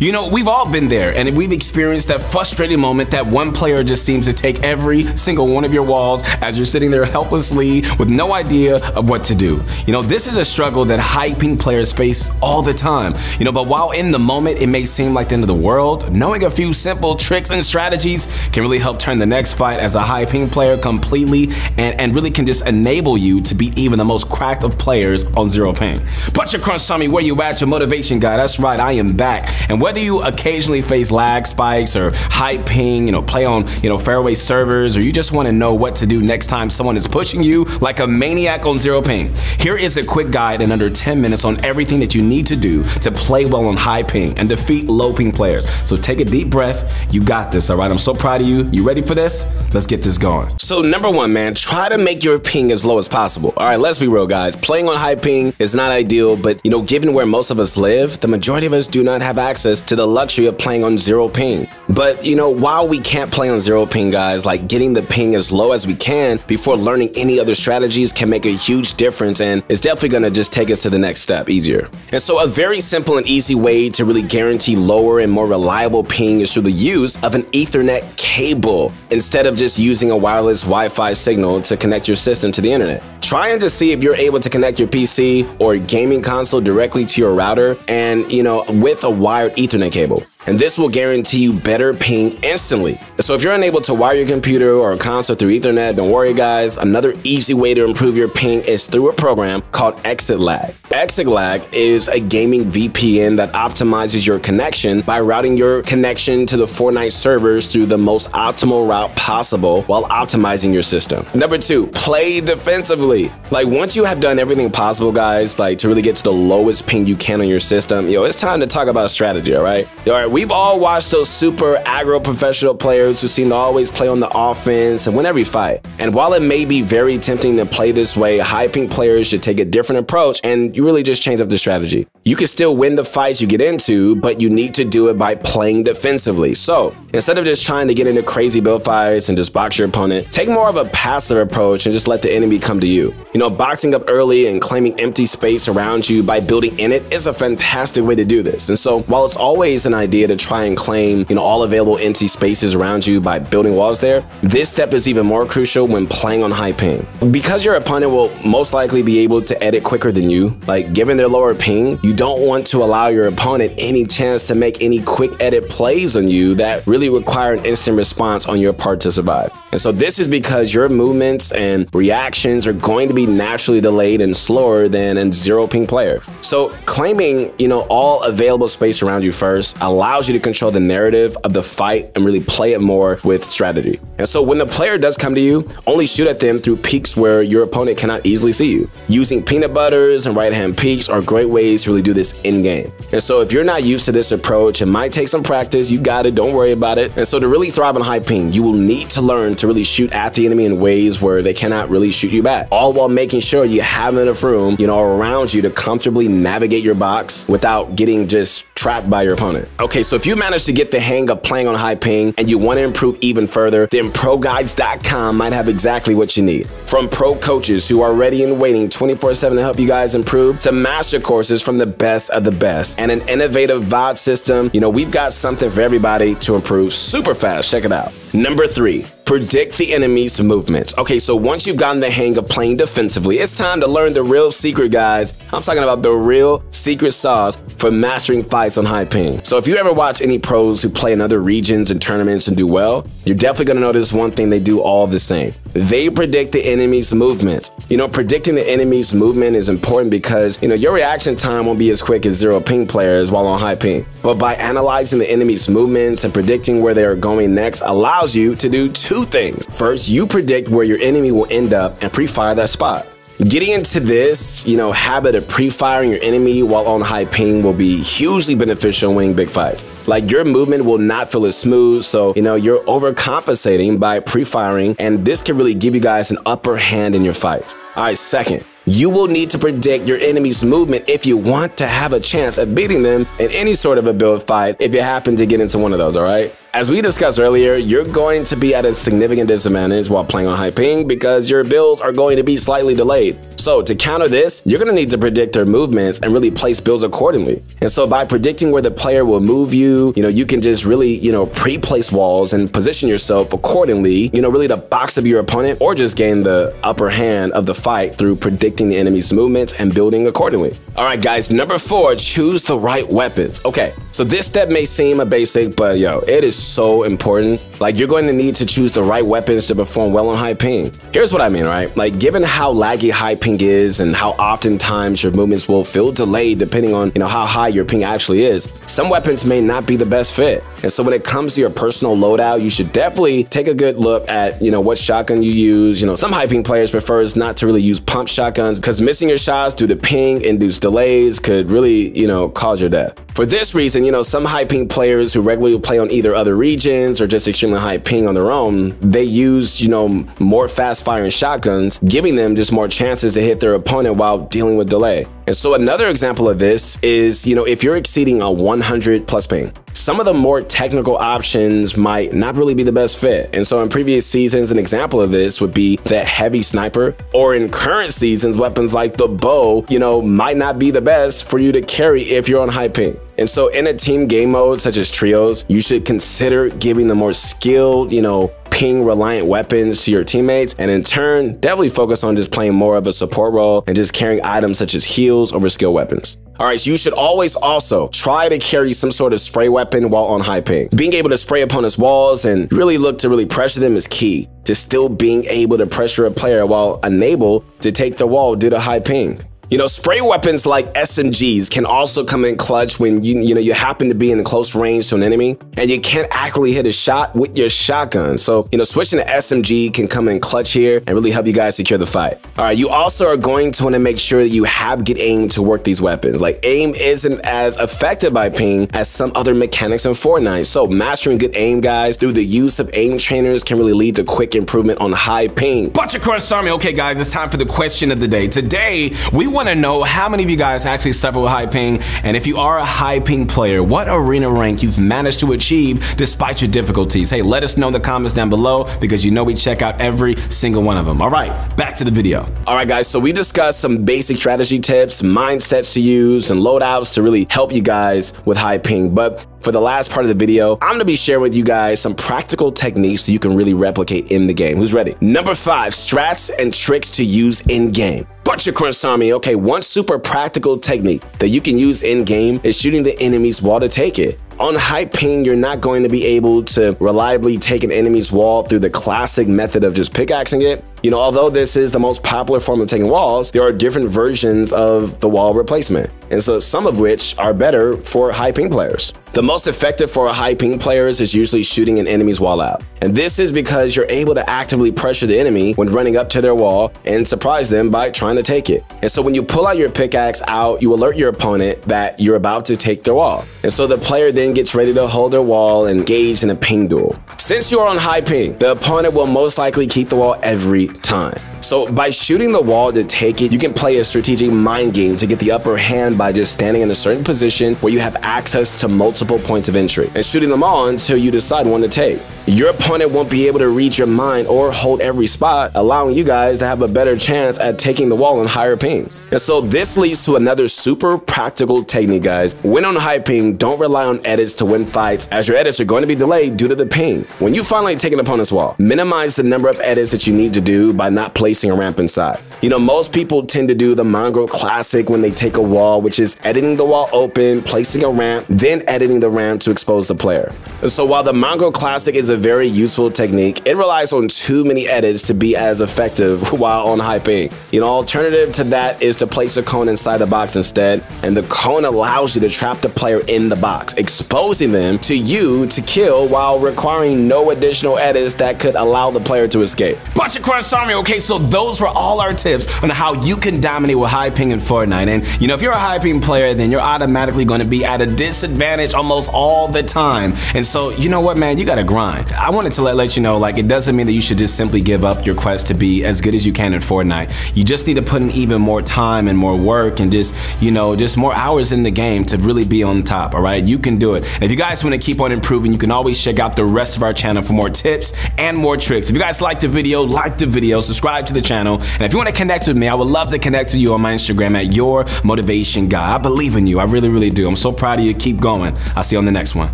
You know, we've all been there and we've experienced that frustrating moment that one player just seems to take every single one of your walls as you're sitting there helplessly with no idea of what to do. You know, this is a struggle that high ping players face all the time. You know, but while in the moment it may seem like the end of the world, knowing a few simple tricks and strategies can really help turn the next fight as a high ping player completely and, and really can just enable you to be even the most cracked of players on zero ping. Butcher Crunch Tommy, where you at? Your motivation guy. That's right, I am back. And whether you occasionally face lag spikes or high ping, you know, play on, you know, fairway servers, or you just want to know what to do next time someone is pushing you like a maniac on zero ping, here is a quick guide in under 10 minutes on everything that you need to do to play well on high ping and defeat low ping players. So take a deep breath. You got this, all right? I'm so proud of you. You ready for this? Let's get this going. So number one, man, try to make your ping as low as possible. All right, let's be real, guys. Playing on high ping is not ideal, but you know, given where most of us live, the majority of us do not have access to the luxury of playing on zero ping. But you know, while we can't play on zero ping, guys, like getting the ping as low as we can before learning any other strategies can make a huge difference and it's definitely gonna just take us to the next step easier. And so a very simple and easy way to really guarantee lower and more reliable ping is through the use of an ethernet cable instead of just using a wireless Wi-Fi signal to connect your system to the internet. Try and just see if you're able to connect your PC or gaming console directly to your router and, you know, with a wired ethernet cable and this will guarantee you better ping instantly. So if you're unable to wire your computer or console through ethernet, don't worry guys, another easy way to improve your ping is through a program called ExitLag. Exit Lag is a gaming VPN that optimizes your connection by routing your connection to the Fortnite servers through the most optimal route possible while optimizing your system. Number two, play defensively. Like once you have done everything possible guys, like to really get to the lowest ping you can on your system, yo, it's time to talk about strategy, all right? All right, We've all watched those super aggro professional players who seem to always play on the offense and win every fight. And while it may be very tempting to play this way, high ping players should take a different approach and you really just change up the strategy. You can still win the fights you get into, but you need to do it by playing defensively. So instead of just trying to get into crazy build fights and just box your opponent, take more of a passive approach and just let the enemy come to you. You know, boxing up early and claiming empty space around you by building in it is a fantastic way to do this. And so while it's always an idea to try and claim, you know, all available empty spaces around you by building walls there, this step is even more crucial when playing on high ping. Because your opponent will most likely be able to edit quicker than you, like given their lower ping, you don't want to allow your opponent any chance to make any quick edit plays on you that really require an instant response on your part to survive. And so this is because your movements and reactions are going to be naturally delayed and slower than a zero ping player. So claiming, you know, all available space around you first allows allows you to control the narrative of the fight and really play it more with strategy. And so when the player does come to you, only shoot at them through peeks where your opponent cannot easily see you. Using peanut butters and right hand peeks are great ways to really do this in game. And so if you're not used to this approach, it might take some practice. You got it. Don't worry about it. And so to really thrive on high ping, you will need to learn to really shoot at the enemy in ways where they cannot really shoot you back, all while making sure you have enough room, you know, around you to comfortably navigate your box without getting just trapped by your opponent. Okay, so if you manage to get the hang of playing on high ping and you want to improve even further, then ProGuides.com might have exactly what you need. From pro coaches who are ready and waiting 24 7 to help you guys improve, to master courses from the best of the best, and an innovative VOD system, you know, we've got something for everybody to improve super fast. Check it out. Number three, predict the enemy's movements. Okay, so once you've gotten the hang of playing defensively, it's time to learn the real secret, guys. I'm talking about the real secret sauce for mastering fights on high ping. So if you ever watch any pros who play in other regions and tournaments and do well, you're definitely gonna notice one thing they do all the same. They predict the enemy's movements. You know, predicting the enemy's movement is important because, you know, your reaction time won't be as quick as zero ping players while on high ping. But by analyzing the enemy's movements and predicting where they are going next allows you to do two things. First, you predict where your enemy will end up and pre-fire that spot. Getting into this, you know, habit of pre-firing your enemy while on high ping will be hugely beneficial in winning big fights. Like your movement will not feel as smooth, so you know you're overcompensating by pre-firing, and this can really give you guys an upper hand in your fights. All right, second, you will need to predict your enemy's movement if you want to have a chance at beating them in any sort of a build fight if you happen to get into one of those, all right? As we discussed earlier, you're going to be at a significant disadvantage while playing on high ping because your builds are going to be slightly delayed. So to counter this, you're going to need to predict their movements and really place builds accordingly. And so by predicting where the player will move you, you know, you can just really, you know, pre-place walls and position yourself accordingly, you know, really to box up your opponent or just gain the upper hand of the fight through predicting the enemy's movements and building accordingly. All right, guys, number four, choose the right weapons. Okay, so this step may seem a basic, but yo, it is so important. Like you're going to need to choose the right weapons to perform well on high ping. Here's what I mean, right? Like given how laggy high ping ping is and how oftentimes your movements will feel delayed depending on you know how high your ping actually is, some weapons may not be the best fit. And so when it comes to your personal loadout, you should definitely take a good look at you know what shotgun you use. You know, some high ping players prefers not to really use pump shotguns because missing your shots due to ping induced delays could really you know cause your death. For this reason, you know, some high ping players who regularly play on either other regions or just extremely high ping on their own, they use, you know, more fast firing shotguns, giving them just more chances to hit their opponent while dealing with delay. And so another example of this is, you know, if you're exceeding a 100 plus ping, some of the more technical options might not really be the best fit. And so in previous seasons, an example of this would be the heavy sniper, or in current seasons, weapons like the bow, you know, might not be the best for you to carry if you're on high ping. And so in a team game mode such as trios, you should consider giving the more skilled, you know, ping reliant weapons to your teammates and in turn definitely focus on just playing more of a support role and just carrying items such as heals over skill weapons. All right, so you should always also try to carry some sort of spray weapon while on high ping. Being able to spray opponents' walls and really look to really pressure them is key to still being able to pressure a player while unable to take the wall due to high ping. You know, spray weapons like SMGs can also come in clutch when you you know you happen to be in close range to an enemy and you can't accurately hit a shot with your shotgun. So, you know, switching to SMG can come in clutch here and really help you guys secure the fight. All right, you also are going to want to make sure that you have good aim to work these weapons. Like aim isn't as affected by ping as some other mechanics in Fortnite. So, mastering good aim guys through the use of aim trainers can really lead to quick improvement on high ping. Bunch of Crunch Army. Okay, guys, it's time for the question of the day. Today, we want to know how many of you guys actually suffer with high ping, and if you are a high ping player, what arena rank you've managed to achieve despite your difficulties. Hey, let us know in the comments down below because you know we check out every single one of them. All right, back to the video. All right, guys, so we discussed some basic strategy tips, mindsets to use, and loadouts to really help you guys with high ping. But for the last part of the video, I'm gonna be sharing with you guys some practical techniques that you can really replicate in the game. Who's ready? Number five, strats and tricks to use in game. Bunch of Army. Okay, one super practical technique that you can use in game is shooting the enemy's wall to take it. On high ping, you're not going to be able to reliably take an enemy's wall through the classic method of just pickaxing it. You know, although this is the most popular form of taking walls, there are different versions of the wall replacement. And so some of which are better for high ping players. The most effective for a high ping players is usually shooting an enemy's wall out. And this is because you're able to actively pressure the enemy when running up to their wall and surprise them by trying to take it. And so when you pull out your pickaxe out, you alert your opponent that you're about to take their wall. And so the player then gets ready to hold their wall and engage in a ping duel. Since you are on high ping, the opponent will most likely keep the wall every time. So by shooting the wall to take it, you can play a strategic mind game to get the upper hand by just standing in a certain position where you have access to multiple points of entry and shooting them all until you decide one to take. Your opponent won't be able to read your mind or hold every spot, allowing you guys to have a better chance at taking the wall in higher ping. And so this leads to another super practical technique, guys. When on high ping, don't rely on edits to win fights as your edits are going to be delayed due to the ping. When you finally take an opponent's wall, minimize the number of edits that you need to do by not placing placing a ramp inside. You know, most people tend to do the Mongraal classic when they take a wall, which is editing the wall open, placing a ramp, then editing the ramp to expose the player. So while the Mongraal classic is a very useful technique, it relies on too many edits to be as effective while on high ping. You know, alternative to that is to place a cone inside the box instead, and the cone allows you to trap the player in the box, exposing them to you to kill while requiring no additional edits that could allow the player to escape. Bunch of Crunch Army, okay, so those were all our tips on how you can dominate with high ping in Fortnite. And you know, if you're a high ping player, then you're automatically going to be at a disadvantage almost all the time. And so you know what, man, you gotta grind. I wanted to let, let you know, like, it doesn't mean that you should just simply give up your quest to be as good as you can in Fortnite. You just need to put in even more time and more work and just, you know, just more hours in the game to really be on top, all right? You can do it. And if you guys wanna keep on improving, you can always check out the rest of our channel for more tips and more tricks. If you guys liked the video, like the video, subscribe to the channel. And if you wanna connect with me, I would love to connect with you on my Instagram at Your Motivation Guy. I believe in you. I really, really do. I'm so proud of you. Keep going. I'll see you on the next one.